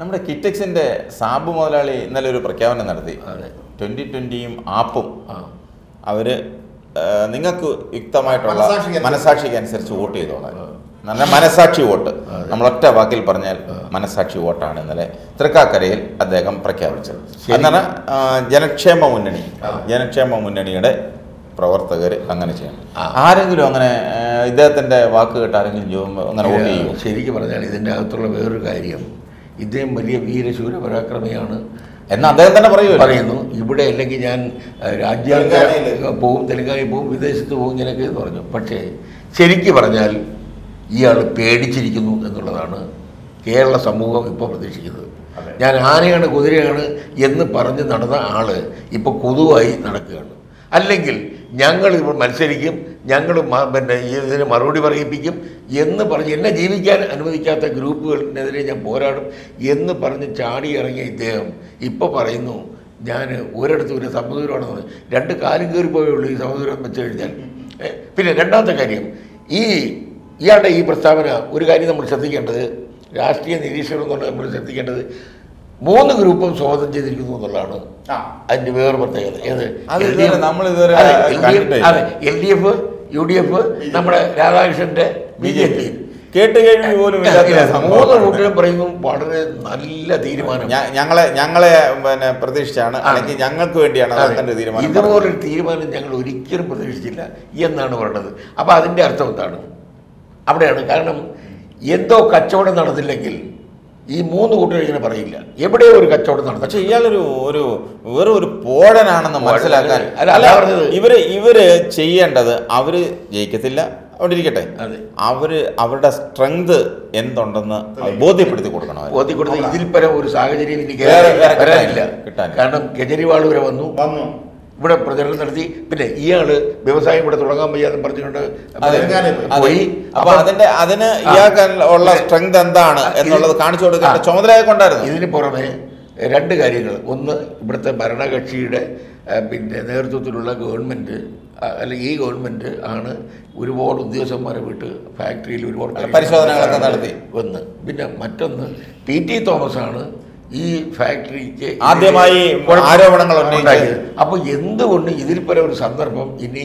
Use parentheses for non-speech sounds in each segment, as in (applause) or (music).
നമ്മുടെ കിറ്റക്സിന്റെ സാബു മുതലാളി ഇന്നലെ ഒരു പ്രഖ്യാപനം നടത്തി. ട്വന്റി ട്വന്റിയും ആപ്പും അവർ നിങ്ങൾക്ക് യുക്തമായിട്ടുള്ള മനസാക്ഷിക്ക് അനുസരിച്ച്. വോട്ട് ചെയ്തോളാം നല്ല മനസാക്ഷി വോട്ട്. നമ്മൾ ഒറ്റ വാക്കിൽ പറഞ്ഞാൽ മനസാക്ഷി വോട്ടാണ് ഇന്നലെ തൃക്കാക്കരയിൽ അദ്ദേഹം പ്രഖ്യാപിച്ചത്. എന്നാണ് ജനക്ഷേമ മുന്നണി ജനക്ഷേമ മുന്നണിയുടെ പ്രവർത്തകർ അങ്ങനെ ചെയ്യണം. ആരെങ്കിലും അങ്ങനെ ഇദ്ദേഹത്തിന്റെ വാക്ക് കേട്ട് ആരെങ്കിലും അങ്ങനെ വോട്ട് ചെയ്യും? ശരിക്കും പറഞ്ഞാൽ ഇതിന്റെ അകത്തുള്ള വേറൊരു കാര്യം ഇദ്ദേഹം വലിയ വീരശൂര പരാക്രമിയാണ് എന്ന് അദ്ദേഹം തന്നെ പറയുന്നു പറയുന്നു. ഇവിടെ അല്ലെങ്കിൽ ഞാൻ രാജ്യാന്തര. പോവും തെലങ്കാനയിൽ പോവും വിദേശത്ത് പോവും ഇങ്ങനെയൊക്കെ എന്ന് പറഞ്ഞു. പക്ഷേ ശരിക്ക് പറഞ്ഞാൽ ഇയാൾ പേടിച്ചിരിക്കുന്നു എന്നുള്ളതാണ് കേരള സമൂഹം ഇപ്പോൾ പ്രതീക്ഷിക്കുന്നത്. ഞാൻ ആനയാണ് കുതിരയാണ് എന്ന് പറഞ്ഞ് നടന്ന ആൾ ഇപ്പോൾ കൊതുവായി നടക്കുകയാണ്. അല്ലെങ്കിൽ ഞങ്ങൾ മത്സരിക്കും ഞങ്ങൾ പിന്നെ ഇതിന് മറുപടി പറയിപ്പിക്കും എന്ന് പറഞ്ഞ് എന്നെ ജീവിക്കാൻ അനുവദിക്കാത്ത ഗ്രൂപ്പുകളിനെതിരെ ഞാൻ പോരാടും എന്ന് പറഞ്ഞ് ചാടി ഇറങ്ങിയ ഇദ്ദേഹം ഇപ്പോൾ പറയുന്നു ഞാൻ ഒരിടത്തും ഒരു സമദൂരമാണെന്ന്. രണ്ട് കാലും പോയേ ഉള്ളൂ ഈ സമദൂരം വെച്ച് കഴിഞ്ഞാൽ. പിന്നെ രണ്ടാമത്തെ കാര്യം ഈ ഇയാളുടെ ഈ പ്രസ്താവന ഒരു കാര്യം നമ്മൾ ശ്രദ്ധിക്കേണ്ടത് രാഷ്ട്രീയ നിരീക്ഷണം എന്നുള്ളത് നമ്മൾ ശ്രദ്ധിക്കേണ്ടത് മൂന്ന് ഗ്രൂപ്പും സ്വാഗതം ചെയ്തിരിക്കുന്നു എന്നുള്ളതാണ്. അതിന്റെ വേറെ പ്രത്യേകത. ഏത്? അത്. L D F. U D F നമ്മുടെ രാധാകൃഷ്ണന്റെ ബി ജെ പി. കേട്ട് കേൾവി പോലും ഇല്ലാത്ത മൂന്ന് കൂട്ടരും പറയുന്നു വളരെ നല്ല തീരുമാനം. ഞങ്ങളെ ഞങ്ങളെ പിന്നെ പ്രതീക്ഷിച്ചാണ്. അല്ലെങ്കിൽ ഞങ്ങൾക്ക് വേണ്ടിയാണ് അതിന്റെ അങ്ങനെ തീരുമാനം ഇതുപോലൊരു തീരുമാനം ഞങ്ങൾ ഒരിക്കലും പ്രതീക്ഷിച്ചില്ല എന്നാണ് പറയുന്നത് അപ്പോൾ അതിന്റെ അർത്ഥം എന്താണ്? അവിടെയാണ്. കാരണം എന്തോ കച്ചവടം നടന്നില്ലെങ്കിൽ ഈ മൂന്ന് കൂട്ടരും ഇങ്ങനെ പറയില്ല. എവിടെയോ ഒരു കച്ചവടം നടന്നു? പക്ഷെ ഇയാളൊരു ഒരു വേറെ ഒരു പോഴനാണെന്ന് മനസ്സിലാക്കാൻ. അല്ല. ഇവർ ഇവർ ചെയ്യേണ്ടത് അവർ ജയിക്കത്തില്ല അവിടെ ഇരിക്കട്ടെ. അതെ. അവർ അവരുടെ സ്ട്രെങ്ത് എന്തുണ്ടെന്ന് ബോധ്യപ്പെടുത്തി കൊടുക്കണം ബോധ്യപ്പെടുത്തി ഇതിൽ പരം ഒരു സാഹചര്യം ഇനി കിട്ടാനില്ല. കാരണം കെജ്രിവാൾ വരെ വന്നു. വന്നു. ഇവിടെ പ്രചരണം നടത്തി. പിന്നെ ഇയാൾ വ്യവസായം ഇവിടെ തുടങ്ങാൻ വയ്യാന്ന് പറഞ്ഞുകൊണ്ട്. പോയി. അപ്പൊ അതിന്റെ അതിന് ഇയാൾക്കുള്ള സ്ട്രെങ്ത് എന്താണ് എന്നുള്ളത് കാണിച്ചു കൊടുക്കേണ്ട ചുമതലയെ കൊണ്ടായിരുന്നു ഇതിന് പുറമെ രണ്ട് കാര്യങ്ങൾ. ഒന്ന് ഇവിടുത്തെ ഭരണകക്ഷിയുടെ പിന്നെ നേതൃത്വത്തിലുള്ള ഗവൺമെന്റ് അല്ലെങ്കിൽ ഈ ഗവൺമെന്റ് ആണ് ഒരുപാട് ഉദ്യോഗസ്ഥന്മാരെ വിട്ട് ഫാക്ടറിയിൽ ഒരുപാട് പരിശോധനകളൊക്കെ നടത്തി. ഒന്ന് പിന്നെ മറ്റൊന്ന് പി ടി തോമസ് ആണ് ഈ ഫാക്ടറിക്ക് ആദ്യമായി ആരോപണങ്ങൾ അപ്പൊ ഉണ്ടാക്കിയത്. അപ്പോൾ എന്തുകൊണ്ട് ഇതിൽ പല ഒരു സന്ദർഭം ഇനി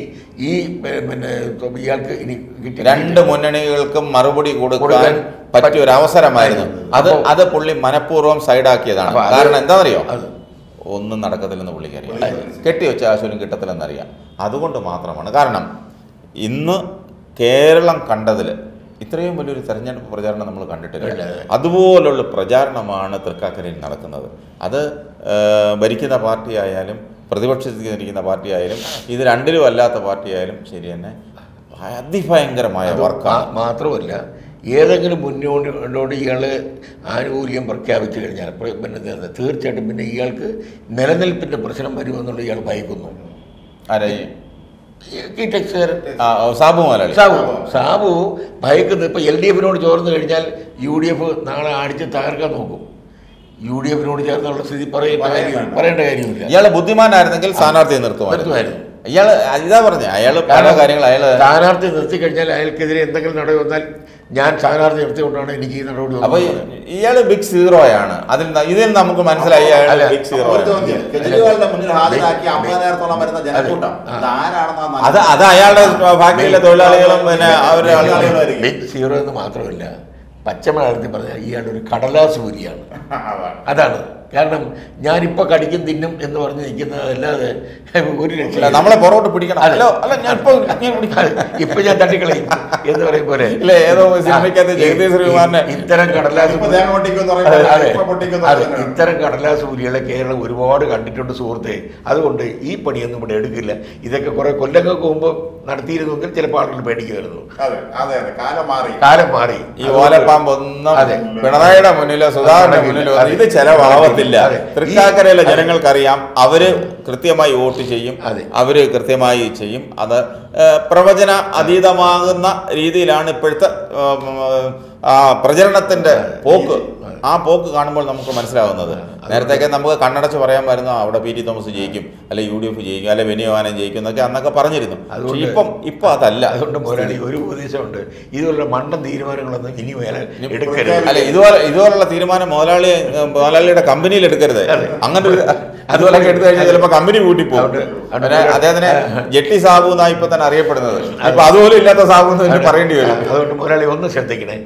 ഈ പിന്നെ ഇയാൾക്ക് ഇനി രണ്ട് മുന്നണികൾക്കും മറുപടി കൊടുക്കാൻ പറ്റിയ ഒരു അവസരമായിരുന്നു അത് അത് പുള്ളി മനഃപൂർവം സൈഡാക്കിയതാണ്. കാരണം എന്താണെന്നറിയോ? ഒന്നും നടക്കത്തില്ലെന്ന് പുള്ളിക്കറിയാം കെട്ടിവെച്ച ആശുവിനും കിട്ടത്തില്ലെന്നറിയാം അതുകൊണ്ട് മാത്രമാണ്. കാരണം ഇന്ന് കേരളം കണ്ടതിൽ ഇത്രയും വലിയൊരു തെരഞ്ഞെടുപ്പ് പ്രചാരണം നമ്മൾ കണ്ടിട്ടില്ല. അതുപോലുള്ള പ്രചാരണമാണ് തൃക്കാക്കരയിൽ നടക്കുന്നത്. അത് ഭരിക്കുന്ന പാർട്ടി ആയാലും പ്രതിപക്ഷത്തിരിക്കുന്ന പാർട്ടി ആയാലും ഇത് രണ്ടിലും അല്ലാത്ത പാർട്ടി ആയാലും ശരി തന്നെ അതിഭയങ്കരമായ വർക്കാണ്. മാത്രമല്ല ഏതെങ്കിലും മുന്നോട്ട് ഇയാൾ ആനുകൂല്യം പ്രഖ്യാപിച്ചു കഴിഞ്ഞാൽ പിന്നെ തീർച്ചയായിട്ടും പിന്നെ ഇയാൾക്ക് നിലനിൽപ്പിന്റെ പ്രശ്നം വരുമെന്നുള്ള ഇയാൾ ഭയക്കുന്നു. ആരെ ഈ ടെക്സുകാരൻ സാബു മുതലാളി. സാബു. സാബു ഭയക്കുന്നത് ഇപ്പൊ എൽ ഡി എഫിനോട് ചോർന്നു കഴിഞ്ഞാൽ യു ഡി എഫ് നാളെ അടിച്ച് തകർക്കാൻ നോക്കും. യു ഡി എഫിനോട് ചേർന്നുള്ള സ്ഥിതി പറയേണ്ട പറയേണ്ട കാര്യമില്ല. ഇയാളെ ബുദ്ധിമാനായിരുന്നെങ്കിൽ സ്ഥാനാർത്ഥിയെ നിർത്തുമായിരുന്നു. ഇയാൾ ഇതാ പറഞ്ഞ അയാൾ പല കാര്യങ്ങൾ അയാൾ സ്ഥാനാർത്ഥി നിർത്തി കഴിഞ്ഞാൽ അയാൾക്കെതിരെ എന്തെങ്കിലും നടപടി വന്നാൽ ഞാൻ സ്ഥാനാർത്ഥി നിർത്തിക്കൊണ്ടാണ് എനിക്ക് ഈ നടപടി അപ്പൊ. ഇയാൾ ബിഗ് ആണ്. അതിൽ ഇതിൽ നമുക്ക് മനസ്സിലായി അയാൾ ബിഗ് സീറോ അതെ. അത് അത് അയാളുടെ ഫാക്ടറിയിലെ തൊഴിലാളികളും പിന്നെ അവരുടെ ആളുകളും ബിഗ് സീറോ എന്ന് മാത്രമല്ല പച്ച മലയാളത്തിൽ പറഞ്ഞാൽ ഇയാളൊരു ഒരു കടലാസ് പൂരിയാണ് (laughs) അതാണ്. കാരണം ഞാനിപ്പോ കടിക്കും തിന്നും എന്ന് പറഞ്ഞ് നിൽക്കുന്നതല്ലാതെ ഒരു അല്ല, രക്ഷയില്ല. നമ്മളെ പുറകോട്ട് പിടിക്കണം. അല്ലോ. അല്ല ഞാൻ ഇപ്പൊ ഞാൻ പിടിക്കാം. ഇപ്പൊ ഞാൻ തട്ടിക്കളയും എന്ന് പറയും പോലെ. ഇല്ലേ, ഏതോ സിനിമയ്ക്കകത്ത് ആ, ജഗദീഷ് ശ്രീകുമാറിനെ. ഇത്തരം കടലാസ് അതെ, ഇത്തരം കടലാസ് പുലികളെ കേരളം ഒരുപാട് കണ്ടിട്ടുണ്ട് സുഹൃത്തെ. അതുകൊണ്ട് ഈ പണിയൊന്നും ഇവിടെ എടുക്കില്ല. ഇതൊക്കെ കുറെ കൊല്ലങ്ങൾക്ക് മുമ്പ് നടത്തിയിരുന്നെങ്കിൽ ചിലപ്പോൾ ആളുകൾ പേടിക്കുമായിരുന്നു. കാലം മാറി. ഈ ഓലപ്പാമ്പ് ഒന്നും അതെ. പിണറായിയുടെ മുന്നിലോ സുധാകരന്റെ മുന്നിലോ. ഇത് ചെലവാവത്തില്ല. അതെ. തൃക്കാക്കരയിലെ ജനങ്ങൾക്കറിയാം അവർ കൃത്യമായി വോട്ട് ചെയ്യും. അവർ കൃത്യമായി ചെയ്യും അത് പ്രവചന അതീതമാകുന്ന രീതിയിലാണ് ഇപ്പോഴത്തെ ആ, പ്രചരണത്തിന്റെ പോക്ക് ആ പോക്ക് കാണുമ്പോൾ നമുക്ക് മനസ്സിലാവുന്നത്. നേരത്തെയൊക്കെ നമുക്ക് കണ്ണടച്ച് പറയാൻ വരുന്ന അവിടെ പി ടി തോമസ് ജയിക്കും അല്ലെ യു ഡി എഫ് ജയിക്കും അല്ലെ ബെനിയോവാനം ജയിക്കും എന്നൊക്കെ അന്നൊക്കെ പറഞ്ഞിരുന്നു. ഇപ്പം ഇപ്പം അതല്ല. അതുകൊണ്ട് പോരാടി ഒരു ഉപദേശമുണ്ട്. ഇതുപോലുള്ള മണ്ടൻ തീരുമാനങ്ങളൊന്നും ഇനി അല്ല ഇതുപോലെ ഇതുപോലുള്ള തീരുമാനം മുതലാളി മുതലാളിയുടെ കമ്പനിയിൽ എടുക്കരുത്. അങ്ങനെ ഒരു അതുപോലൊക്കെ എടുത്തു കഴിഞ്ഞാൽ ചിലപ്പോൾ കമ്പനി കൂട്ടി പോകും. പിന്നെ അദ്ദേഹത്തിനെ ജെട്ടി സാബു എന്നാണ് ഇപ്പൊ തന്നെ അറിയപ്പെടുന്നത്. ഇപ്പൊ അതുപോലും ഇല്ലാത്ത സാബു എന്ന് പറയേണ്ടി വരും. അതുകൊണ്ട് മുതലാളി ഒന്ന് ശ്രദ്ധിക്കണേ.